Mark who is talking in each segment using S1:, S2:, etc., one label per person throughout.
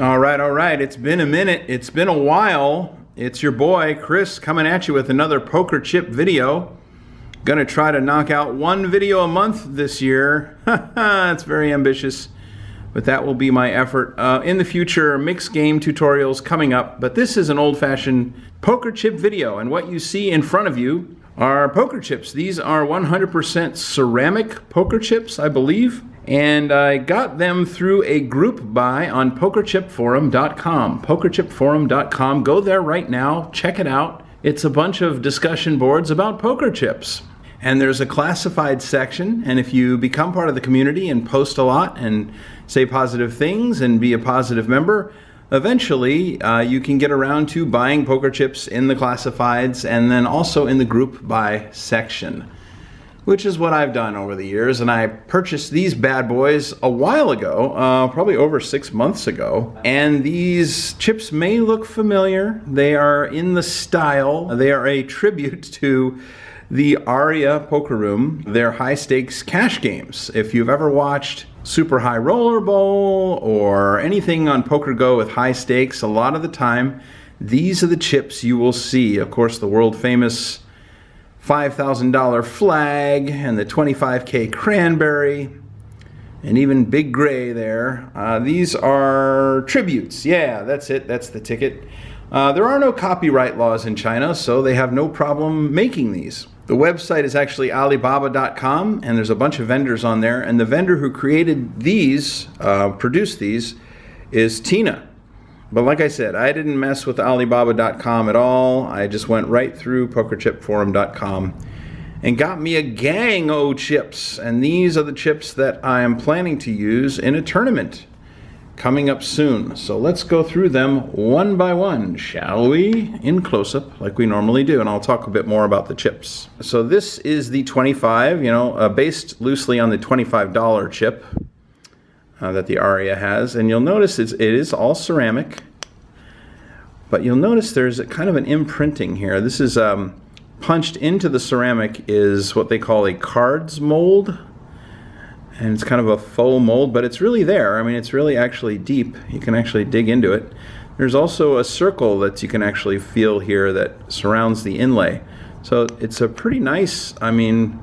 S1: All right, all right. It's been a minute. It's been a while. It's your boy, Chris, coming at you with another poker chip video. Gonna try to knock out one video a month this year. it's very ambitious, but that will be my effort. Uh, in the future, mixed game tutorials coming up, but this is an old-fashioned poker chip video, and what you see in front of you are poker chips. These are 100% ceramic poker chips, I believe and I got them through a group buy on pokerchipforum.com. Pokerchipforum.com. Go there right now, check it out. It's a bunch of discussion boards about poker chips. And there's a classified section, and if you become part of the community and post a lot and say positive things and be a positive member, eventually uh, you can get around to buying poker chips in the classifieds and then also in the group buy section which is what I've done over the years. And I purchased these bad boys a while ago, uh, probably over six months ago. And these chips may look familiar. They are in the style, they are a tribute to the Aria Poker Room. They're high stakes cash games. If you've ever watched Super High Roller Bowl or anything on Poker Go with high stakes, a lot of the time, these are the chips you will see. Of course, the world famous $5,000 flag and the 25K cranberry and even Big Gray there. Uh, these are tributes. Yeah, that's it. That's the ticket. Uh, there are no copyright laws in China, so they have no problem making these. The website is actually Alibaba.com, and there's a bunch of vendors on there. And the vendor who created these, uh, produced these, is Tina. But like I said, I didn't mess with Alibaba.com at all. I just went right through PokerChipForum.com and got me a gang o' chips. And these are the chips that I am planning to use in a tournament coming up soon. So let's go through them one by one, shall we? In close-up, like we normally do, and I'll talk a bit more about the chips. So this is the 25, you know, uh, based loosely on the $25 chip uh, that the Aria has. And you'll notice it's, it is all ceramic, but you'll notice there's a kind of an imprinting here. This is um, punched into the ceramic is what they call a cards mold. And it's kind of a faux mold, but it's really there. I mean, it's really actually deep. You can actually dig into it. There's also a circle that you can actually feel here that surrounds the inlay. So it's a pretty nice, I mean,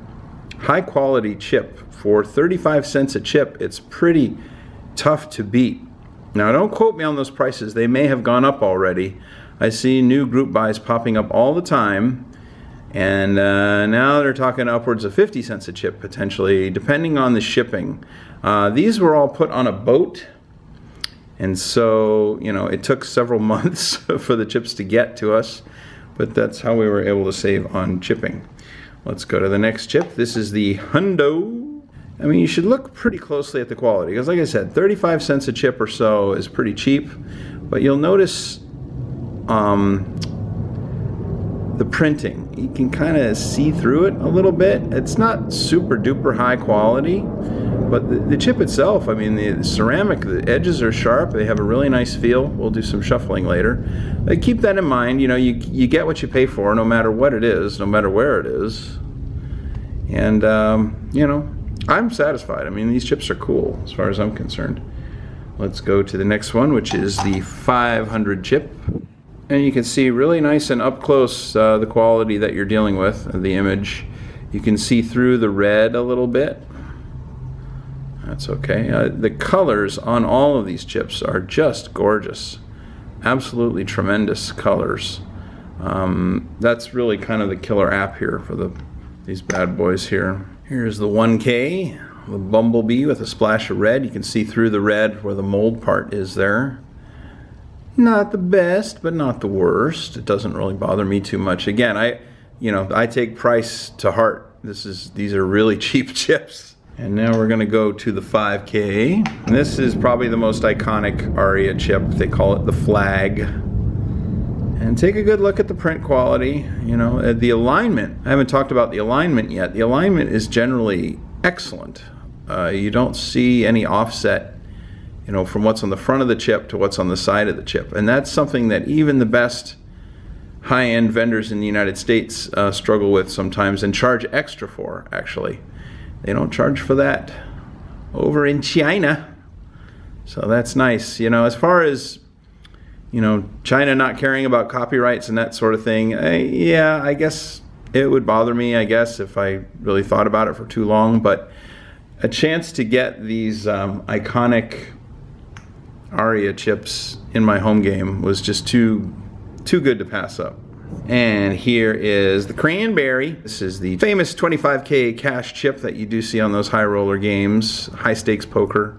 S1: high quality chip. For 35 cents a chip, it's pretty tough to beat. Now, don't quote me on those prices. They may have gone up already. I see new group buys popping up all the time. And uh, now they're talking upwards of 50 cents a chip potentially, depending on the shipping. Uh, these were all put on a boat. And so, you know, it took several months for the chips to get to us. But that's how we were able to save on chipping. Let's go to the next chip. This is the Hundo I mean, you should look pretty closely at the quality because, like I said, 35 cents a chip or so is pretty cheap. But you'll notice um, the printing. You can kind of see through it a little bit. It's not super duper high quality, but the, the chip itself, I mean, the ceramic, the edges are sharp. They have a really nice feel. We'll do some shuffling later. But keep that in mind. You know, you, you get what you pay for no matter what it is, no matter where it is. And, um, you know, I'm satisfied. I mean, these chips are cool as far as I'm concerned. Let's go to the next one, which is the 500 chip. And you can see really nice and up close uh, the quality that you're dealing with, the image. You can see through the red a little bit. That's okay. Uh, the colors on all of these chips are just gorgeous. Absolutely tremendous colors. Um, that's really kind of the killer app here for the these bad boys here. Here's the 1K, the bumblebee with a splash of red. You can see through the red where the mold part is there. Not the best, but not the worst. It doesn't really bother me too much. Again, I, you know, I take price to heart. This is these are really cheap chips. And now we're gonna go to the 5K. And this is probably the most iconic Aria chip. They call it the flag and take a good look at the print quality. You know, uh, the alignment. I haven't talked about the alignment yet. The alignment is generally excellent. Uh, you don't see any offset, you know, from what's on the front of the chip to what's on the side of the chip, and that's something that even the best high-end vendors in the United States uh, struggle with sometimes and charge extra for. Actually, they don't charge for that over in China. So that's nice. You know, as far as you know, China not caring about copyrights and that sort of thing, I, yeah, I guess it would bother me, I guess, if I really thought about it for too long. But a chance to get these um, iconic Aria chips in my home game was just too too good to pass up. And here is the Cranberry. This is the famous 25k cash chip that you do see on those high roller games, high stakes poker,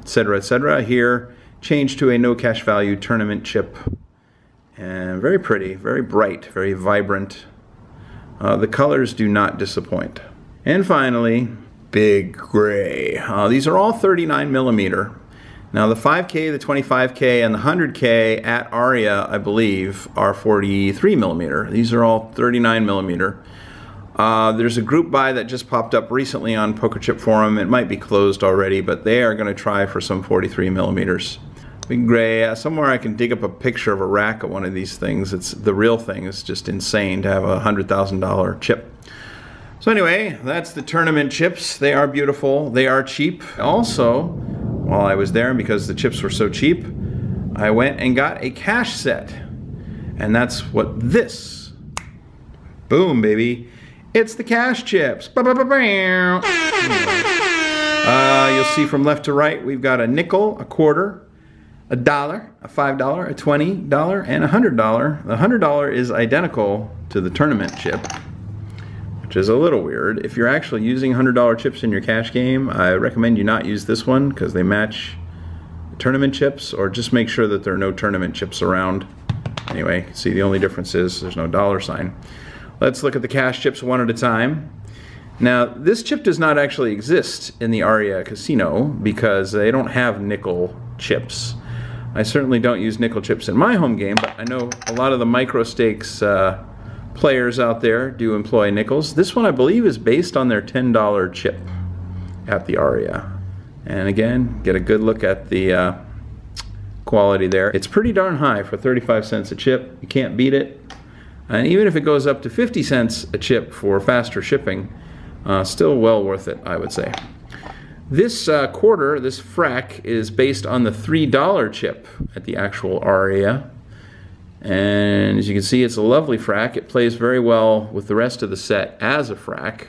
S1: etc., etc. Here, changed to a no cash value tournament chip. And very pretty, very bright, very vibrant. Uh, the colors do not disappoint. And finally, Big Gray. Uh, these are all 39 millimeter. Now the 5K, the 25K, and the 100K at Aria, I believe, are 43 millimeter. These are all 39 millimeter. Uh, there's a group buy that just popped up recently on Poker Chip Forum. It might be closed already, but they are going to try for some 43 millimeters. Big gray. Uh, somewhere I can dig up a picture of a rack of one of these things. It's the real thing. It's just insane to have a hundred thousand dollar chip. So anyway, that's the tournament chips. They are beautiful. They are cheap. Also, while I was there, and because the chips were so cheap, I went and got a cash set. And that's what this. Boom, baby. It's the cash chips. Uh, you'll see from left to right, we've got a nickel, a quarter, a dollar, a five dollar, a twenty dollar, and a hundred dollar. The hundred dollar is identical to the tournament chip, which is a little weird. If you're actually using hundred dollar chips in your cash game, I recommend you not use this one because they match tournament chips, or just make sure that there are no tournament chips around. Anyway, see the only difference is there's no dollar sign. Let's look at the cash chips one at a time. Now, this chip does not actually exist in the Aria Casino because they don't have nickel chips. I certainly don't use nickel chips in my home game, but I know a lot of the micro stakes uh, players out there do employ nickels. This one, I believe, is based on their $10 chip at the Aria. And again, get a good look at the uh, quality there. It's pretty darn high for 35 cents a chip. You can't beat it. And even if it goes up to 50 cents a chip for faster shipping, uh, still well worth it, I would say. This uh, quarter, this frac, is based on the $3 chip at the actual Aria. And as you can see, it's a lovely frac. It plays very well with the rest of the set as a frac.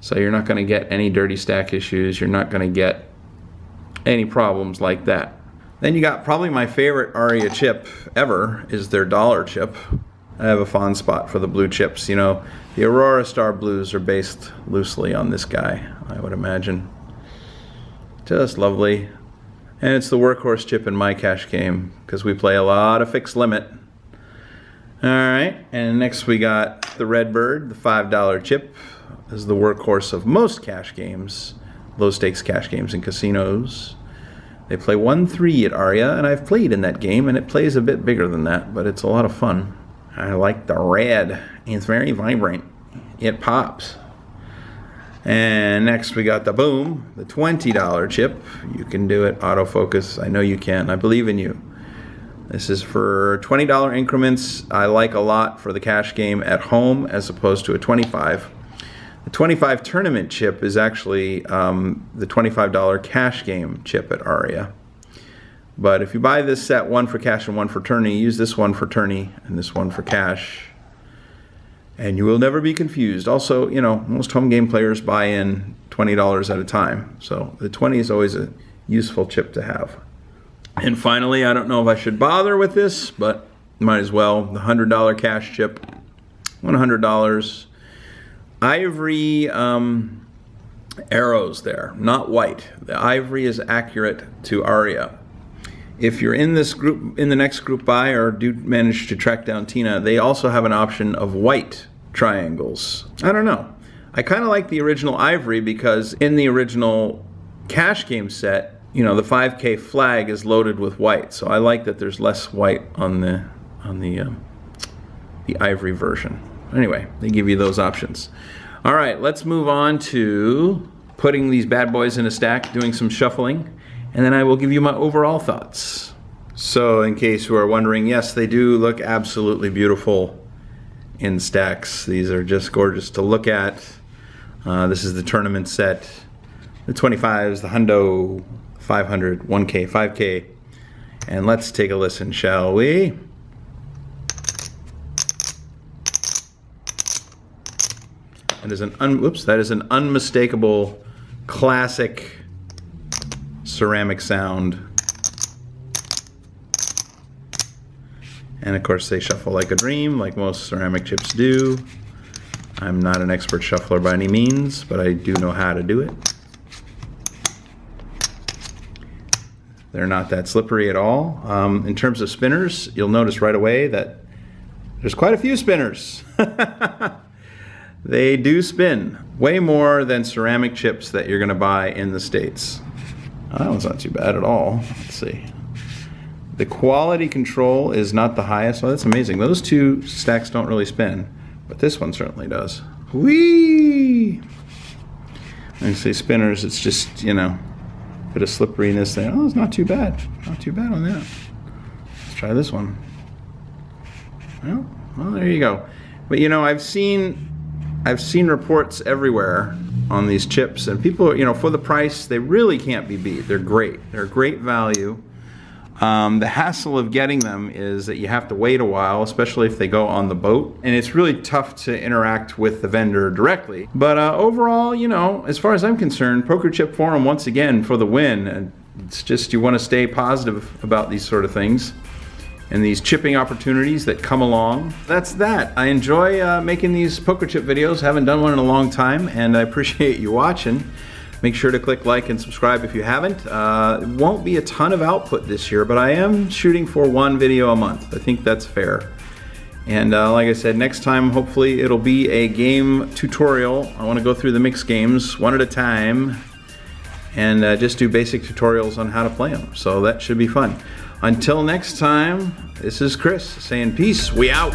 S1: So you're not going to get any dirty stack issues. You're not going to get any problems like that. Then you got probably my favorite Aria chip ever is their dollar chip. I have a fond spot for the blue chips. You know, the Aurora Star Blues are based loosely on this guy, I would imagine. Just lovely. And it's the workhorse chip in my cash game because we play a lot of fixed limit. All right, and next we got the Redbird, the $5 chip. This is the workhorse of most cash games, low stakes cash games in casinos. They play 1-3 at Aria, and I've played in that game, and it plays a bit bigger than that, but it's a lot of fun. I like the red. It's very vibrant. It pops. And next we got the Boom, the $20 chip. You can do it autofocus. I know you can. I believe in you. This is for $20 increments. I like a lot for the cash game at home as opposed to a 25. The 25 tournament chip is actually um, the $25 cash game chip at Aria. But if you buy this set, one for cash and one for tourney, use this one for tourney and this one for cash and you will never be confused. Also, you know, most home game players buy in $20 at a time, so the 20 is always a useful chip to have. And finally, I don't know if I should bother with this, but might as well. The $100 cash chip, $100. Ivory um, arrows there, not white. The ivory is accurate to Aria. If you're in this group, in the next group buy, or do manage to track down Tina, they also have an option of white triangles. I don't know. I kind of like the original Ivory because in the original cash game set, you know, the 5K flag is loaded with white. So I like that there's less white on the on the um, the Ivory version. Anyway, they give you those options. All right, let's move on to putting these bad boys in a stack, doing some shuffling, and then I will give you my overall thoughts. So in case you are wondering, yes, they do look absolutely beautiful in stacks. These are just gorgeous to look at. Uh, this is the tournament set. The 25s, the hundo, 500, 1K, 5K. And let's take a listen, shall we? That is an un, oops, that is an unmistakable classic ceramic sound. And of course they shuffle like a dream, like most ceramic chips do. I'm not an expert shuffler by any means, but I do know how to do it. They're not that slippery at all. Um, in terms of spinners, you'll notice right away that there's quite a few spinners. they do spin way more than ceramic chips that you're going to buy in the States. That one's not too bad at all. Let's see. The quality control is not the highest. Oh, that's amazing. Those two stacks don't really spin, but this one certainly does. Whee! When you say spinners, it's just, you know, a bit of slipperiness there. Oh, it's not too bad. Not too bad on that. Let's try this one. Well, well, there you go. But you know, I've seen I've seen reports everywhere on these chips, and people, you know, for the price, they really can't be beat. They're great. They're great value. Um, the hassle of getting them is that you have to wait a while, especially if they go on the boat, and it's really tough to interact with the vendor directly. But uh, overall, you know, as far as I'm concerned, Poker Chip Forum once again for the win. And it's just you want to stay positive about these sort of things and these chipping opportunities that come along. That's that. I enjoy uh, making these poker chip videos. Haven't done one in a long time, and I appreciate you watching. Make sure to click like and subscribe if you haven't. Uh, it won't be a ton of output this year, but I am shooting for one video a month. I think that's fair. And uh, like I said, next time hopefully it'll be a game tutorial. I want to go through the mixed games one at a time and uh, just do basic tutorials on how to play them. So that should be fun. Until next time, this is Chris saying peace. We out.